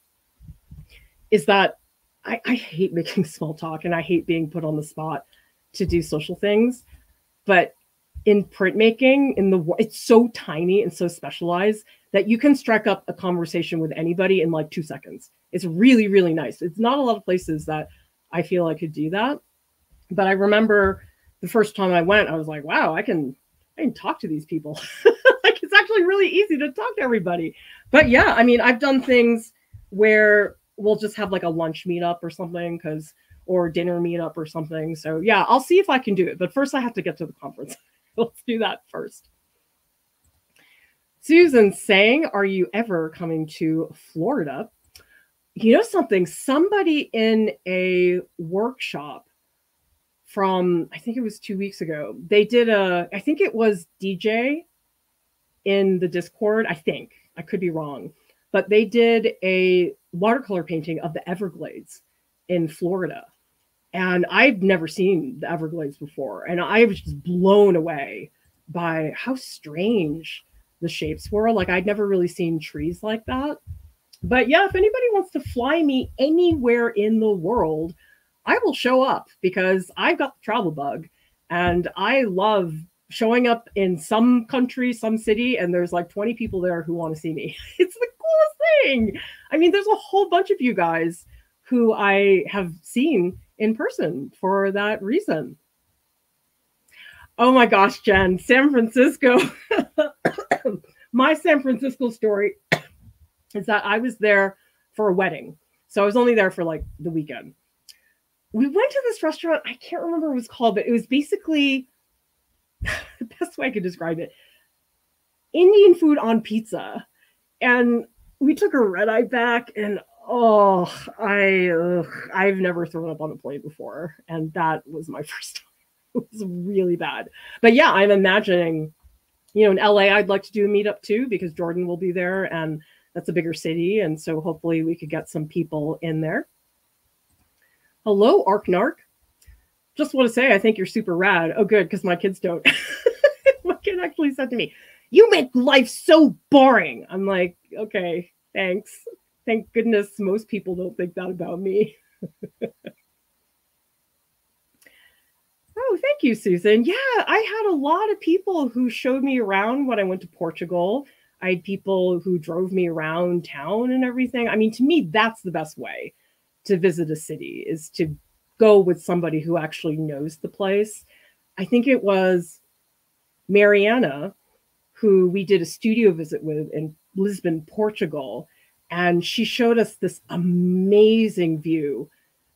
is that I, I hate making [laughs] small talk and I hate being put on the spot to do social things. But in printmaking, in the it's so tiny and so specialized that you can strike up a conversation with anybody in like two seconds. It's really, really nice. It's not a lot of places that I feel I could do that. But I remember the first time I went, I was like, wow, I can I can talk to these people. [laughs] like it's actually really easy to talk to everybody. But yeah, I mean, I've done things where we'll just have like a lunch meetup or something because or dinner meetup or something. So yeah, I'll see if I can do it. But first I have to get to the conference. [laughs] Let's do that first. Susan saying, Are you ever coming to Florida? You know something? Somebody in a workshop from, I think it was two weeks ago, they did a, I think it was DJ in the Discord. I think, I could be wrong, but they did a watercolor painting of the Everglades in Florida. And I've never seen the Everglades before. And I was just blown away by how strange the shapes were. Like I'd never really seen trees like that. But yeah, if anybody wants to fly me anywhere in the world, I will show up because I've got the travel bug and I love showing up in some country, some city, and there's like 20 people there who want to see me. [laughs] It's the thing. I mean, there's a whole bunch of you guys who I have seen in person for that reason. Oh my gosh, Jen, San Francisco. [coughs] my San Francisco story is that I was there for a wedding. So I was only there for like the weekend. We went to this restaurant. I can't remember what it was called, but it was basically [sighs] the best way I could describe it Indian food on pizza. And we took a red eye back and oh i ugh, i've never thrown up on a plane before. And that was my [laughs] first time. It was really bad. But yeah i'm imagining you know in la i'd like to do a meetup too because jordan will be there and that's a bigger city. And so hopefully we could get some people in there. Hello arknark. Just want to say i think you're super rad. Oh good because my kids don't. [laughs] My kid actually said to me you make life so boring i'm like okay thanks thank goodness most people don't think that about me. [laughs] oh, thank you, Susan. Yeah, I had a lot of people who showed me around when I went to Portugal. I had people who drove me around town and everything. I mean, to me, that's the best way to visit a city is to go with somebody who actually knows the place. I think it was Mariana who we did a studio visit with in Lisbon, Portugal. And she showed us this amazing view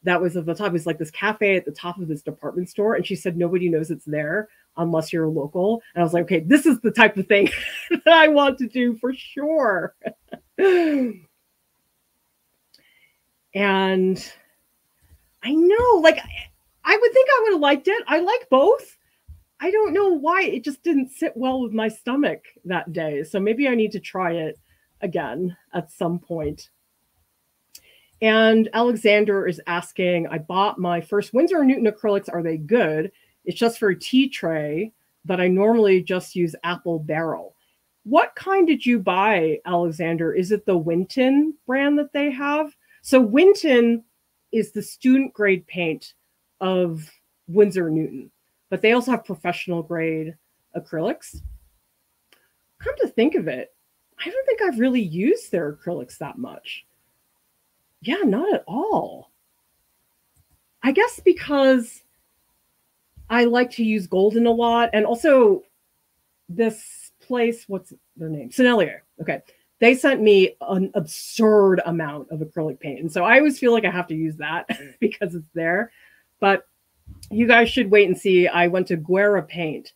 that was at the top. It was like this cafe at the top of this department store. And she said, nobody knows it's there unless you're a local. And I was like, okay, this is the type of thing [laughs] that I want to do for sure. [laughs] and I know, like, I would think I would have liked it. I like both. I don't know why it just didn't sit well with my stomach that day. So maybe I need to try it again at some point. And Alexander is asking, I bought my first Winsor Newton acrylics. Are they good? It's just for a tea tray, but I normally just use apple barrel. What kind did you buy, Alexander? Is it the Winton brand that they have? So Winton is the student grade paint of Winsor Newton, but they also have professional grade acrylics. Come to think of it, I don't think I've really used their acrylics that much. Yeah, not at all. I guess because I like to use golden a lot. And also, this place, what's their name? Sennelier. Okay. They sent me an absurd amount of acrylic paint. And so I always feel like I have to use that [laughs] because it's there. But you guys should wait and see. I went to Guerra Paint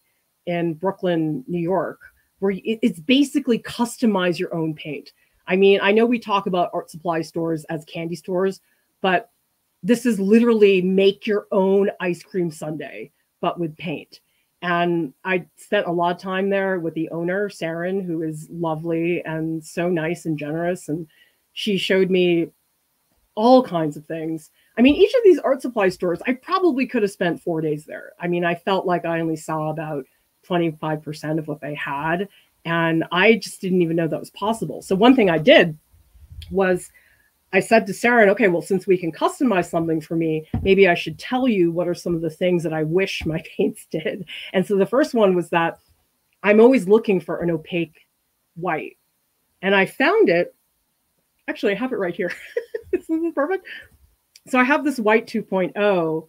in Brooklyn, New York, where it's basically customize your own paint. I mean, I know we talk about art supply stores as candy stores, but this is literally make your own ice cream sundae, but with paint. And I spent a lot of time there with the owner, Saren, who is lovely and so nice and generous. And she showed me all kinds of things. I mean, each of these art supply stores, I probably could have spent four days there. I mean, I felt like I only saw about 25% of what they had. And I just didn't even know that was possible. So, one thing I did was I said to Sarah, okay, well, since we can customize something for me, maybe I should tell you what are some of the things that I wish my [laughs] paints did. And so the first one was that I'm always looking for an opaque white. And I found it. Actually, I have it right here. [laughs] this is perfect. So I have this white 2.0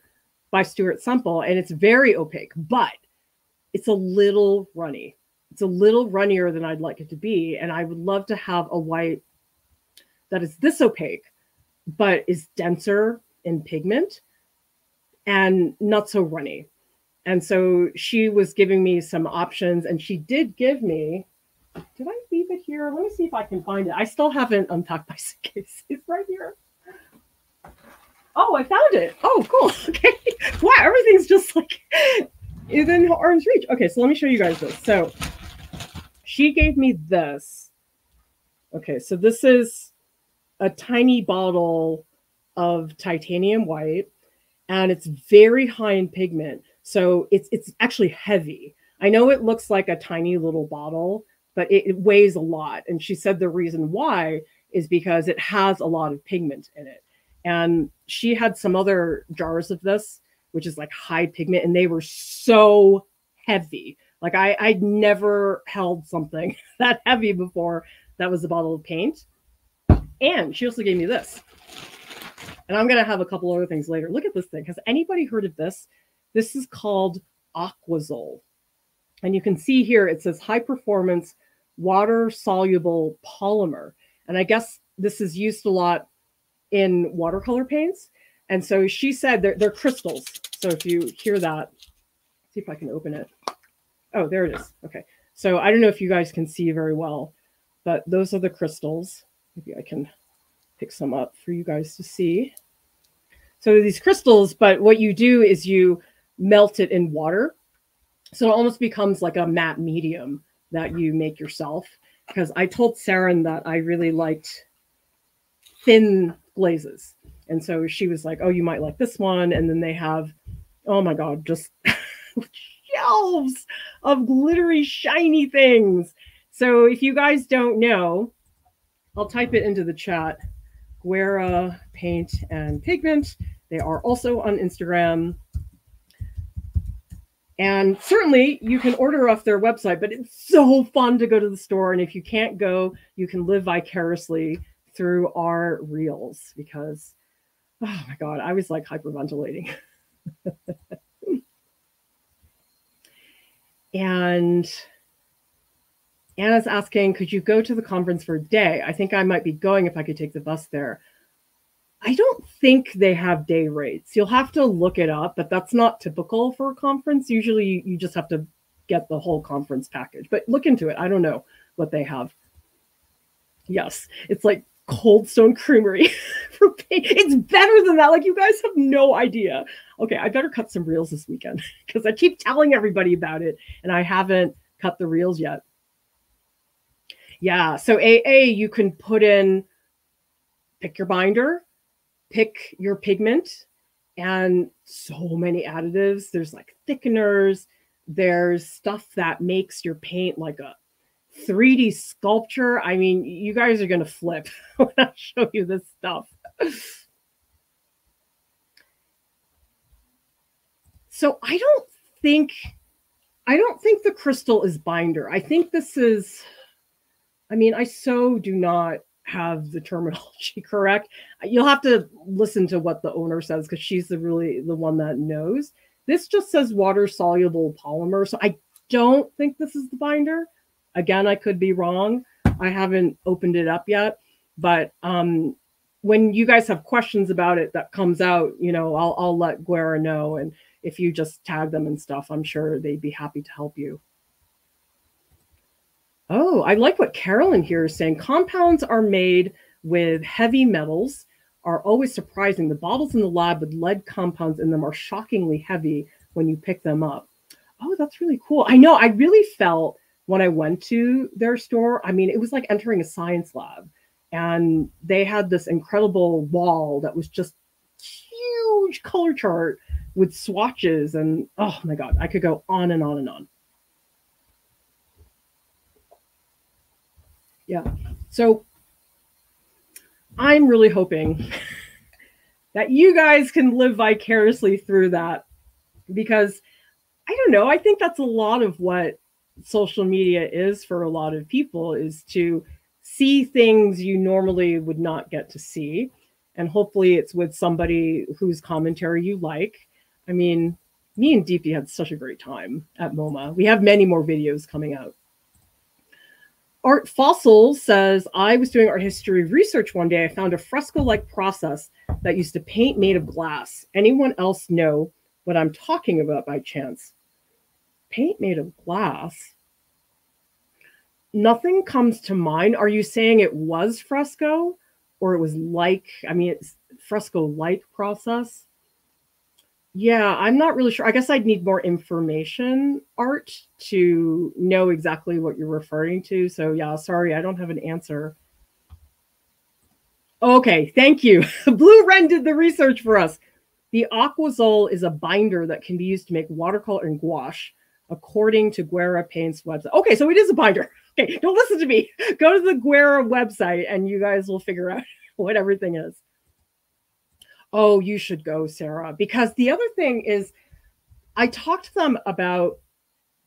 by Stuart Semple, and it's very opaque, but it's a little runny it's a little runnier than I'd like it to be. And I would love to have a white that is this opaque, but is denser in pigment and not so runny. And so she was giving me some options and she did give me, did I leave it here? Let me see if I can find it. I still haven't unpacked [laughs] my suitcase. It's right here. Oh, I found it. Oh, cool. [laughs] Okay. Wow, everything's just like [laughs] within arm's reach. Okay, so let me show you guys this. So she gave me this. Okay, so this is a tiny bottle of titanium white and it's very high in pigment. So it's it's actually heavy. I know it looks like a tiny little bottle, but it, it weighs a lot. And she said the reason why is because it has a lot of pigment in it. And she had some other jars of this, which is like high pigment, and they were so heavy. Like I, I'd never held something [laughs] that heavy before. That was a bottle of paint. And she also gave me this. And I'm going to have a couple other things later. Look at this thing. Has anybody heard of this? This is called Aquazol. And you can see here it says high performance water soluble polymer. And I guess this is used a lot in watercolor paints. And so she said they're, they're crystals. So if you hear that, see if I can open it. Oh, there it is. Okay. So I don't know if you guys can see very well, but those are the crystals. Maybe I can pick some up for you guys to see. So these crystals, but what you do is you melt it in water. So it almost becomes like a matte medium that you make yourself. Because I told Saren that I really liked thin glazes. And so she was like, oh, you might like this one. And then they have, oh my God, just [laughs] shelves of glittery, shiny things. So if you guys don't know, I'll type it into the chat. Guerra Paint and Pigment. They are also on Instagram. And certainly you can order off their website, but it's so fun to go to the store. And if you can't go, you can live vicariously through our reels because, oh my God, I was like hyperventilating. [laughs] and Anna's asking, could you go to the conference for a day? I think I might be going if I could take the bus there. I don't think they have day rates. You'll have to look it up, but that's not typical for a conference. Usually you, you just have to get the whole conference package, but look into it. I don't know what they have. Yes, it's like Cold Stone Creamery [laughs] for paint. It's better than that. Like you guys have no idea. Okay, I better cut some reels this weekend [laughs] because I keep telling everybody about it and I haven't cut the reels yet. Yeah, so AA you can put in pick your binder, pick your pigment and so many additives. There's like thickeners, there's stuff that makes your paint like a 3D sculpture. I mean, you guys are going to flip [laughs] when I show you this stuff. So I don't think I don't think the crystal is binder. I think this is I mean, I so do not have the terminology [laughs] correct. You'll have to listen to what the owner says because she's the really the one that knows. This just says water soluble polymer. So I don't think this is the binder. Again, I could be wrong. I haven't opened it up yet, but um, when you guys have questions about it that comes out, you know, I'll I'll let Guerra know, and if you just tag them and stuff, I'm sure they'd be happy to help you. Oh, I like what Carolyn here is saying. Compounds are made with heavy metals are always surprising. The bottles in the lab with lead compounds in them are shockingly heavy when you pick them up. Oh, that's really cool. I know. I really felt when I went to their store, I mean, it was like entering a science lab. And they had this incredible wall that was just huge color chart with swatches. And oh my God, I could go on and on and on. Yeah. So I'm really hoping [laughs] that you guys can live vicariously through that because I don't know. I think that's a lot of what social media is for a lot of people is to see things you normally would not get to see. And hopefully it's with somebody whose commentary you like. I mean, me and Deepti had such a great time at MoMA. We have many more videos coming out. Art Fossil says, I was doing art history research one day. I found a fresco like process that used to paint made of glass. Anyone else know what I'm talking about by chance? Paint made of glass? Nothing comes to mind. Are you saying it was fresco or it was like, I mean, it's fresco like process? Yeah, I'm not really sure. I guess I'd need more information, Art, to know exactly what you're referring to. So, yeah, sorry, I don't have an answer. Okay, thank you. [laughs] Blue Wren did the research for us. The Aquazol is a binder that can be used to make watercolor and gouache, according to Guerra Paints website. Okay, so it is a binder. [laughs] Okay, don't listen to me. [laughs] Go to the Guerra website and you guys will figure out what everything is oh, you should go, Sarah. Because the other thing is, I talked to them about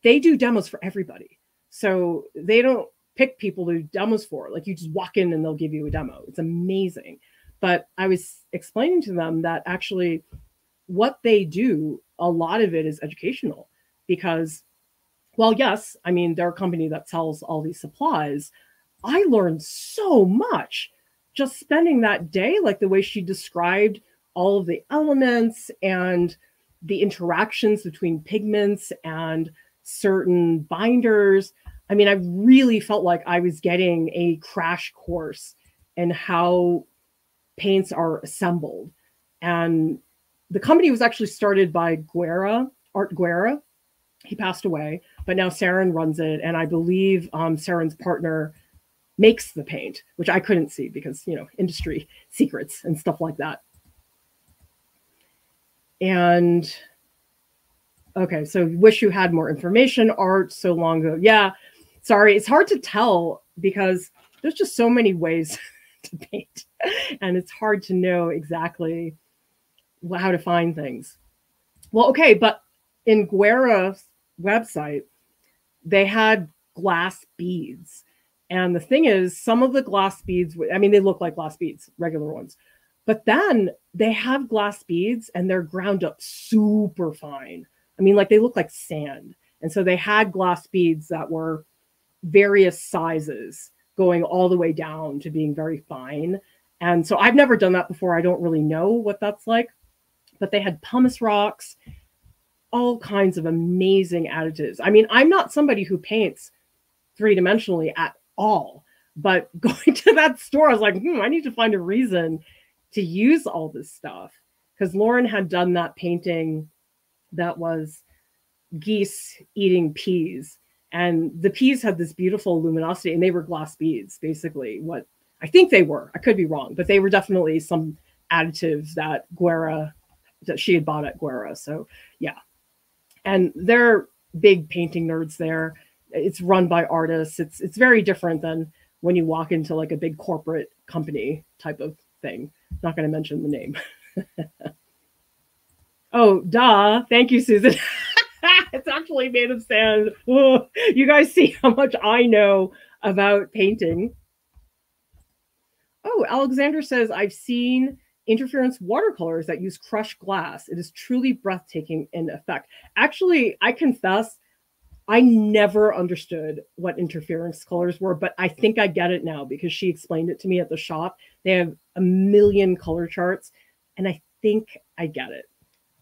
they do demos for everybody. So they don't pick people to do demos for. Like you just walk in and they'll give you a demo. It's amazing. But I was explaining to them that actually what they do, a lot of it is educational because, well, yes, I mean, they're a company that sells all these supplies. I learned so much just spending that day, like the way she described all of the elements and the interactions between pigments and certain binders. I mean, I really felt like I was getting a crash course in how paints are assembled. And the company was actually started by Guerra, Art Guerra. He passed away, but now Saren runs it. And I believe um, Saren's partner makes the paint, which I couldn't see because, you know, industry [laughs] secrets and stuff like that. And okay, so wish you had more information. Art so long ago. Yeah, sorry, it's hard to tell because there's just so many ways [laughs] to paint, and it's hard to know exactly how to find things. Well, okay, but in Guerra's website, they had glass beads. And the thing is, some of the glass beads, I mean, they look like glass beads, regular ones. But then they have glass beads and they're ground up super fine. I mean, like they look like sand. And so they had glass beads that were various sizes going all the way down to being very fine. And so I've never done that before. I don't really know what that's like. But they had pumice rocks, all kinds of amazing additives. I mean, I'm not somebody who paints three dimensionally at all. But [laughs] going to that store, I was like, hmm, I need to find a reason to use all this stuff. Because Lauren had done that painting that was geese eating peas. And the peas had this beautiful luminosity, and they were glass beads, basically. What I think they were. I could be wrong, but they were definitely some additives that Guerra that she had bought at Guerra. So yeah. And they're big painting nerds there it's run by artists. It's it's very different than when you walk into like a big corporate company type of thing. Not going to mention the name. [laughs] oh, duh. Thank you, Susan. [laughs] it's actually made of sand. You guys see how much I know about painting. Oh, Alexander says, I've seen interference watercolors that use crushed glass. It is truly breathtaking in effect. Actually, I confess, I never understood what interference colors were, but I think I get it now because she explained it to me at the shop. They have a million color charts, and I think I get it.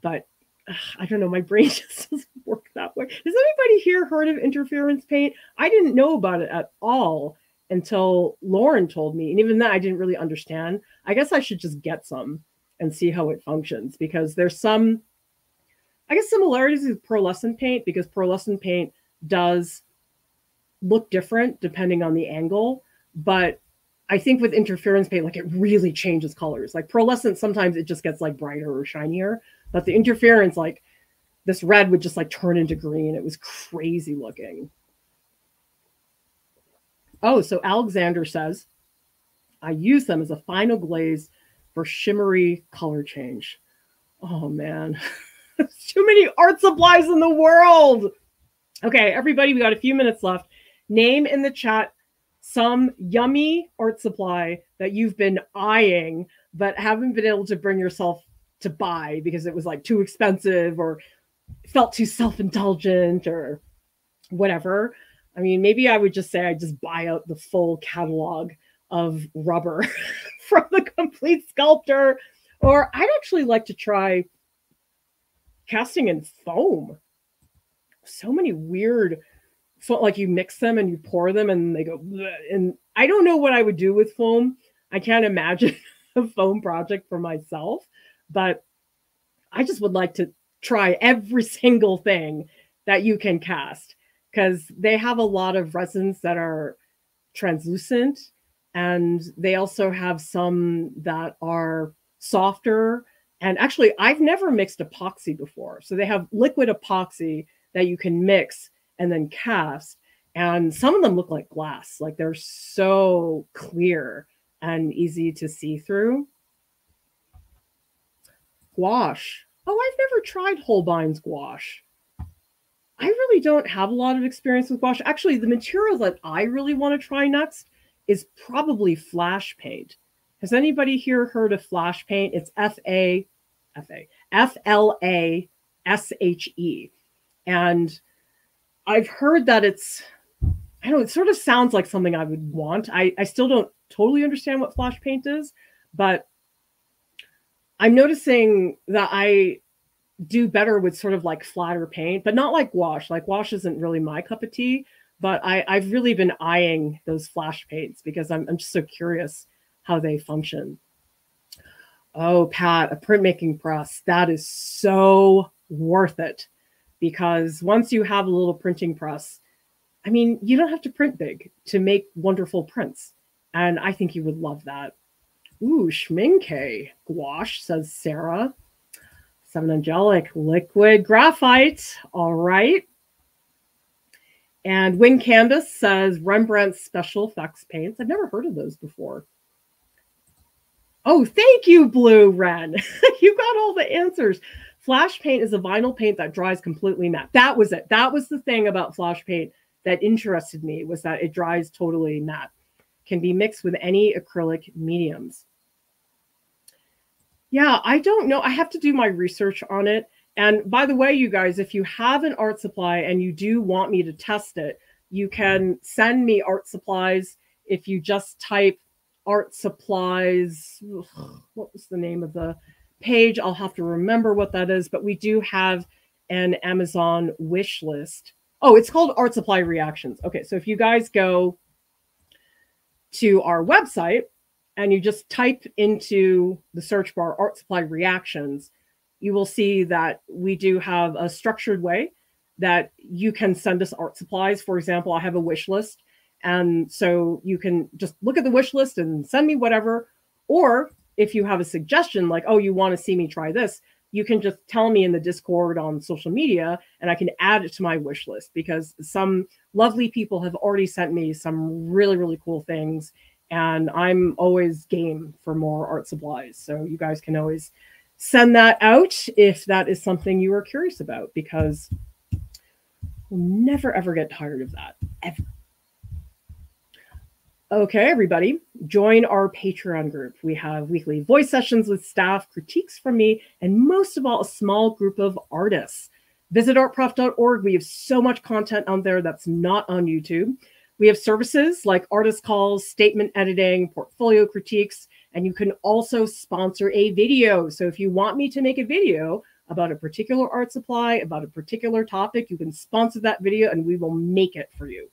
But ugh, I don't know, my brain [laughs] just doesn't work that way. Has anybody here heard of interference paint? I didn't know about it at all until Lauren told me. And even then, I didn't really understand. I guess I should just get some and see how it functions because there's some I guess similarities with pearlescent paint because pearlescent paint does look different depending on the angle, but I think with interference paint, like it really changes colors. Like pearlescent, sometimes it just gets like brighter or shinier, but the interference, like this red would just like turn into green. It was crazy looking. Oh, so Alexander says, I use them as a final glaze for shimmery color change. Oh man. [laughs] too many art supplies in the world. Okay, everybody, we got a few minutes left. Name in the chat some yummy art supply that you've been eyeing but haven't been able to bring yourself to buy because it was like too expensive or felt too self-indulgent or whatever. I mean, maybe I would just say I just buy out the full catalog of rubber [laughs] from the complete sculptor. Or I'd actually like to try casting in foam. So many weird, foam, like you mix them and you pour them and they go, and I don't know what I would do with foam. I can't imagine [laughs] a foam project for myself, but I just would like to try every [laughs] single thing that you can cast because they have a lot of resins that are translucent and they also have some that are softer and actually, I've never mixed epoxy before. So they have liquid epoxy that you can mix and then cast. And some of them look like glass, like they're so clear and easy to see through. Gouache. Oh, I've never tried Holbein's gouache. I really don't have a lot of experience with gouache. Actually, the material that I really want to try next is probably Flashe paint. Has anybody here heard of Flashe paint? It's F A F A F L A S H E. And I've heard that it's, I know, it sort of sounds like something I would want. I, I still don't totally understand what Flashe paint is, but I'm noticing that I do better with sort of like flatter paint, but not like wash. Like wash isn't really my cup of tea, but I, I've really been eyeing those Flashe paints because I'm, I'm just so curious how they function. Oh, Pat, a printmaking press. That is so worth it because once you have a little printing press, I mean, you don't have to print big to make wonderful prints. And I think you would love that. Ooh, Schmincke gouache, says Sarah. Seven Angelic, liquid graphite. All right. And Wing Canvas says Rembrandt special effects paints. I've never heard of those before. Oh, thank you, Blue Wren. [laughs] you got all the answers. Flashe paint is a vinyl paint that dries completely matte. That was it. That was the thing about Flashe paint that interested me was that it dries totally matte. Can be mixed with any acrylic mediums. Yeah, I don't know. I have to do my research on it. And by the way, you guys, if you have an art supply and you do want me to test it, you can send me art supplies if you just type art supplies. What was the name of the page? I'll have to remember what that is, but we do have an Amazon wish list. Oh, it's called Art Supply Reactions. Okay, so if you guys go to our website and you just type into the search bar Art Supply Reactions, you will see that we do have a structured way that you can send us art supplies. For example, I have a wish list. And so you can just look at the wish list and send me whatever. Or if you have a suggestion like, oh, you want to see me try this, you can just tell me in the Discord on social media and I can add it to my wish list because some lovely people have already sent me some really, really cool things. And I'm always game for more art supplies. So you guys can always send that out if that is something you are curious about because we'll never ever get tired of that ever. Okay, everybody, join our Patreon group. We have weekly voice sessions with staff, critiques from me, and most of all, a small group of artists. Visit artprof.org. We have so much content on there that's not on YouTube. We have services like artist calls, statement editing, portfolio critiques, and you can also sponsor a video. So if you want me to make a video about a particular art supply, about a particular topic, you can sponsor that video and we will make it for you.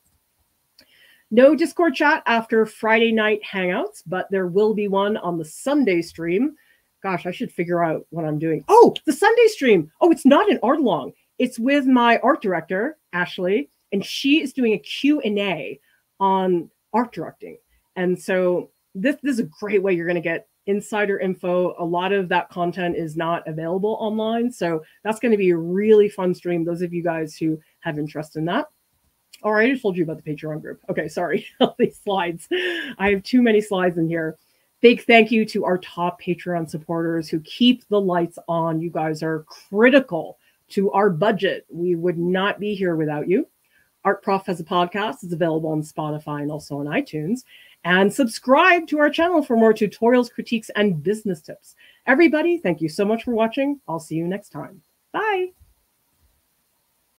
No Discord chat after Friday night hangouts, but there will be one on the Sunday stream. Gosh, I should figure out what I'm doing. Oh, the Sunday stream. Oh, it's not an art along. It's with my art director, Ashley, and she is doing a Q&A on art directing. And so this, this is a great way you're going to get insider info. A lot of that content is not available online. So that's going to be a really fun stream. Those of you guys who have interest in that. Right, I just told you about the Patreon group. Okay, sorry, [laughs] all these slides. I have too many slides in here. Big thank you to our top Patreon supporters who keep the lights on. You guys are critical to our budget. We would not be here without you. Art Prof has a podcast. It's available on Spotify and also on iTunes. And subscribe to our channel for more tutorials, critiques, and business tips. Everybody, thank you so much for watching. I'll see you next time. Bye.